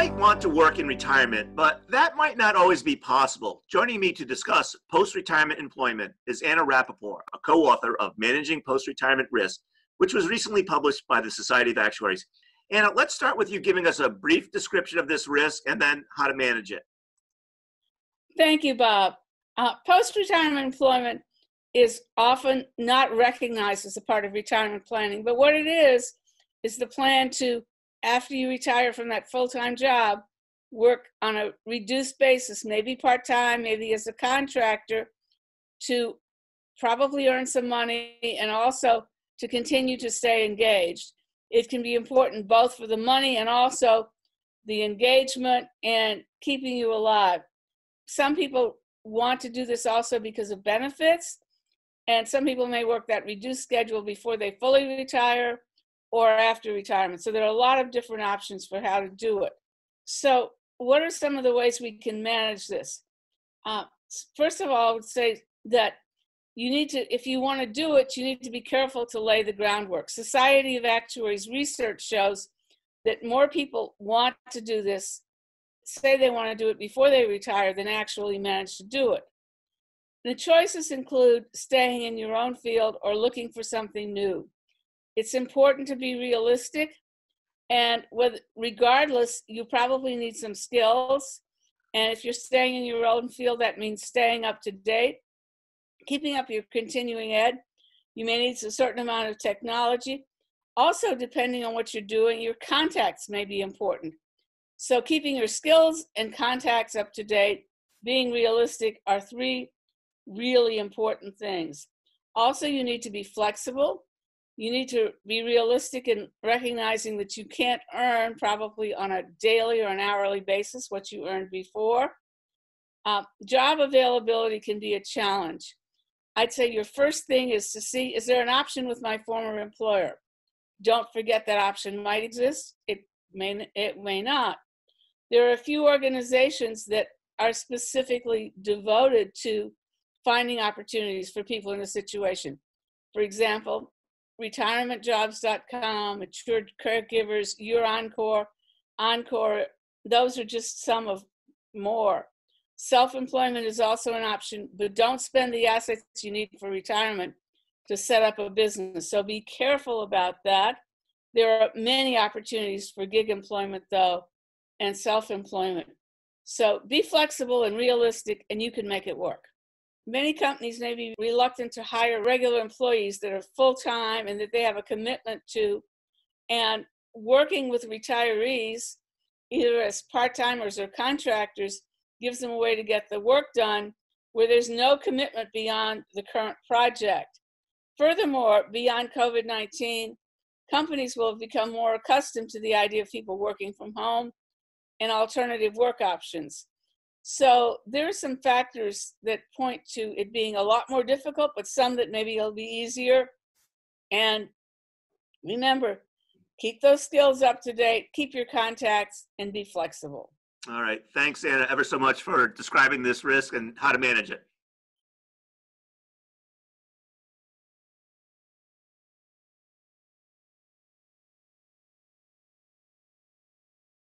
might want to work in retirement, but that might not always be possible. Joining me to discuss post retirement employment is Anna Rappaport, a co author of Managing Post Retirement Risk, which was recently published by the Society of Actuaries. Anna, let's start with you giving us a brief description of this risk and then how to manage it. Thank you, Bob. Uh, post retirement employment is often not recognized as a part of retirement planning, but what it is, is the plan to after you retire from that full time job, work on a reduced basis, maybe part time, maybe as a contractor, to probably earn some money and also to continue to stay engaged. It can be important both for the money and also the engagement and keeping you alive. Some people want to do this also because of benefits, and some people may work that reduced schedule before they fully retire or after retirement. So there are a lot of different options for how to do it. So, what are some of the ways we can manage this? Uh, first of all, I would say that you need to, if you want to do it, you need to be careful to lay the groundwork. Society of Actuaries research shows that more people want to do this, say they want to do it before they retire, than actually manage to do it. The choices include staying in your own field or looking for something new it's important to be realistic and with regardless you probably need some skills. And if you're staying in your own field that means staying up to date keeping up your continuing ed. You may need a certain amount of technology. Also depending on what you're doing your contacts may be important. So keeping your skills and contacts up to date being realistic are three really important things. Also you need to be flexible you need to be realistic in recognizing that you can't earn probably on a daily or an hourly basis what you earned before. Uh, job availability can be a challenge. I'd say your first thing is to see is there an option with my former employer? Don't forget that option might exist. It may it may not. There are a few organizations that are specifically devoted to finding opportunities for people in a situation. For example, retirementjobs.com, Assured Caregivers, Your Encore, Encore. Those are just some of more. Self employment is also an option, but don't spend the assets you need for retirement to set up a business. So be careful about that. There are many opportunities for gig employment, though, and self employment. So be flexible and realistic, and you can make it work. Many companies may be reluctant to hire regular employees that are full time and that they have a commitment to. And working with retirees, either as part timers or contractors, gives them a way to get the work done where there's no commitment beyond the current project. Furthermore, beyond COVID 19, companies will have become more accustomed to the idea of people working from home and alternative work options. So there are some factors that point to it being a lot more difficult, but some that maybe it'll be easier. And remember, keep those skills up to date, keep your contacts, and be flexible. All right. Thanks, Anna, ever so much for describing this risk and how to manage it.